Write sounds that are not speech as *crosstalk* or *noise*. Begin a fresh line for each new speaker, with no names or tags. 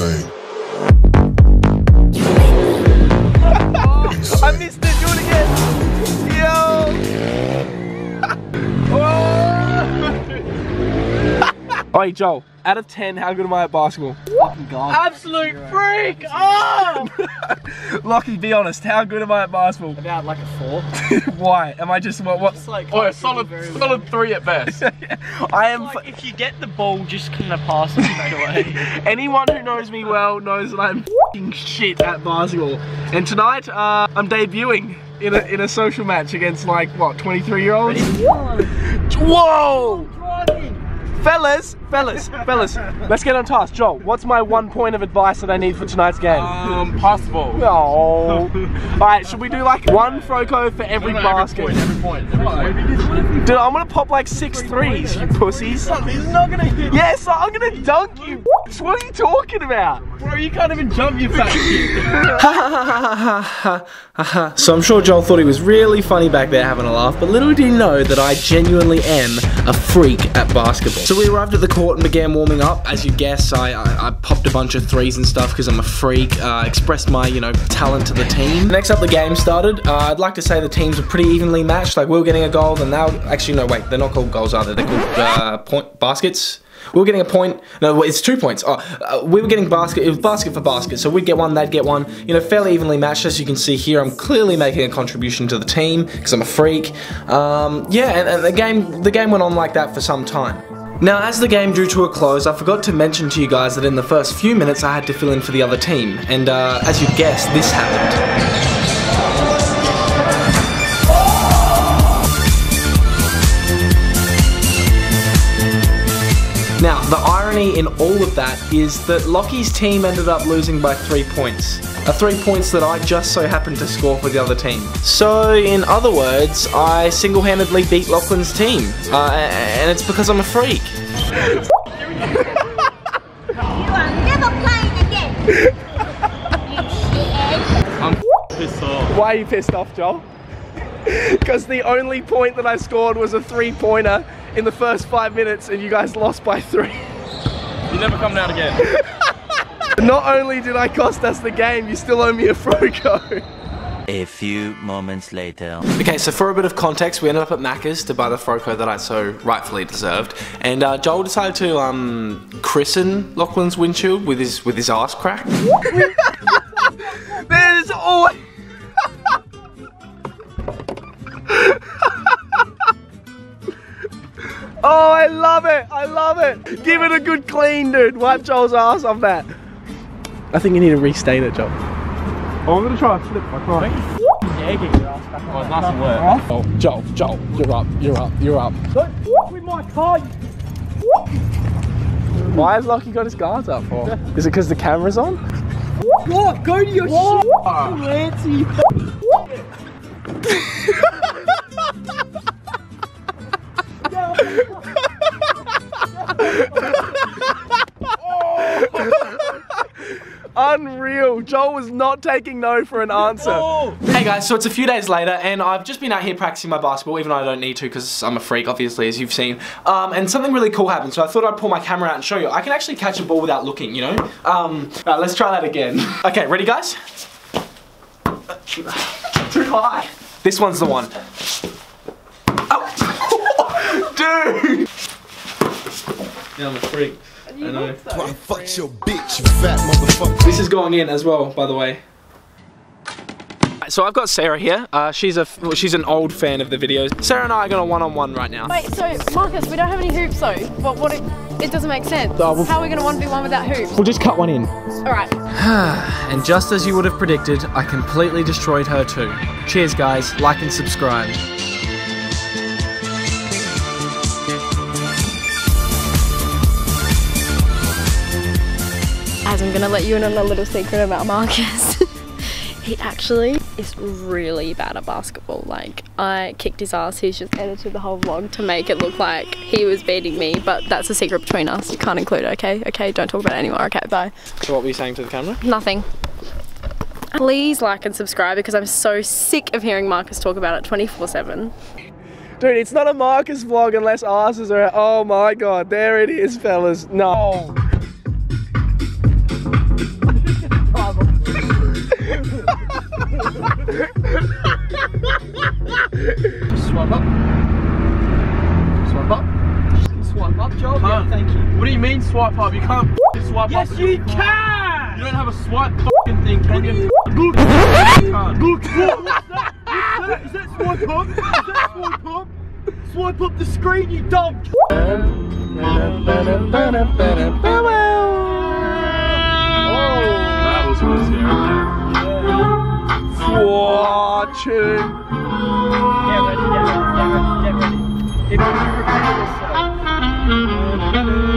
insane. *laughs*
I missed it. Yo. Joel. Out of 10, how good am I at basketball?
Absolute freak! *laughs* Oh!
Lockie, be honest. How good am I at basketball?
About like a four. *laughs*
Why? Am I just what? what?
It's like
Oh, a solid, solid three at best. *laughs*
I am.
like if you get the ball, just kind of pass it straight away.
Anyone who knows me well knows that I'm fing shit at basketball. And tonight, uh, I'm debuting in a in a social match against like what 23 year olds. Whoa! Fellas, fellas, fellas, let's get on task. Joel, what's my one point of advice that I need for tonight's game?
Um, pass the ball.
Oh. Alright, should we do like one Froco for every
No,
basket?
Every point, every point, every point.
Dude, I'm gonna pop like six threes, you pussies.
He's not gonna hit.
Yes, I'm gonna dunk you. What are you talking about?
Bro, you can't even jump, you fat *laughs* shit. *laughs*
So I'm sure Joel thought he was really funny back there having a laugh, but little did he know that I genuinely am a freak at basketball. So we arrived at the court and began warming up. As you guess, I, I, I popped a bunch of threes and stuff because I'm a freak, uh, expressed my, you know, talent to the team. Next up, the game started. Uh, I'd like to say the teams were pretty evenly matched. Like we were getting a goal, and now, actually, no, wait, they're not called goals, are they? They're called uh, point baskets. We were getting a point. No, it's two points. Oh, uh, we were getting basket. It was basket for basket. So we'd get one, they'd get one. You know, fairly evenly matched. As you can see here, I'm clearly making a contribution to the team because I'm a freak. Um, yeah, and, and the game, the game went on like that for some time. Now, as the game drew to a close, I forgot to mention to you guys that in the first few minutes I had to fill in for the other team, and uh, as you guessed, this happened. Irony in all of that is that Lockie's team ended up losing by three points. A three points that I just so happened to score for the other team. So, in other words, I single handedly beat Lachlan's team. Uh, and it's because I'm a freak.
You are never playing again. you shithead. *laughs*
Piss off.
Why are you pissed off, Joel? *laughs* Because the only point that I scored was a three pointer in the first five minutes, and you guys lost by three.
You never come down again. *laughs*
Not only did I cost us the game, you still owe me a Froco.
A few moments later.
Okay, so for a bit of context, we ended up at Macca's to buy the Froco that I so rightfully deserved, and uh, Joel decided to um, christen Lachlan's windshield with his with his ass crack. *laughs* There's always. Oh, I love it! I love it! Give it a good clean, dude. Wipe Joel's ass off that. I think you need to restain it, Joel. Oh, I'm gonna try and flip. my can't.
Yeah, get your ass back on.
Oh, it's nice and wet.
Oh, Joel, Joel, you're up, you're up, you're up.
Don't f with my car,
Why has Lockie got his guards up for? Is it because the camera's on?
What? Go to your shit, Lancy. *laughs*
Unreal. Joel was not taking no for an answer. Hey guys, so it's a few days later and I've just been out here practicing my basketball, even though I don't need to because I'm a freak, obviously, as you've seen. Um, and something really cool happened, so I thought I'd pull my camera out and show you. I can actually catch a ball without looking, you know? Um, right, let's try that again. *laughs* Okay, ready guys? Too high. This one's the one. Oh. *laughs* Dude! Yeah, I'm a freak. I know.
Fuck your bitch, you fat motherfucker.
This is going in as well, by the way. So I've got Sarah here. Uh, she's a well, she's an old fan of the videos. Sarah and I are going to one-on-one right now.
Wait, so Marcus, we don't have any hoops though. But what it, it doesn't make sense.
Oh, well-
How are we gonna one v one without hoops?
We'll just cut one in.
Alright. *sighs*
And just as you would have predicted, I completely destroyed her too. Cheers guys, like and subscribe.
As I'm gonna let you in on a little secret about Marcus. *laughs* he actually is really bad at basketball. Like, I kicked his ass. He's just edited the whole vlog to make it look like he was beating me, but that's a secret between us. You can't include it, okay? Okay, don't talk about it anymore. Okay, bye.
So what were you saying to the camera?
Nothing. Please like and subscribe because I'm so sick of hearing Marcus talk about it 24 7.
Dude, it's not a Marcus vlog unless asses are Oh my god, there it is, fellas. No.
Swipe up. Swipe up. Swipe up, Joel. Yeah, thank you.
What do you mean swipe up? You can't swipe
Yes,
up.
you
You
can.
You don't have a swipe thing, can you?
Look,
You can't.
look, what? What's that? What's that? Is that swipe up? Is that swipe up? Swipe up the screen, you dumb.
Oh, that was good, Watching.
Ready, Get ready. If you remember this song.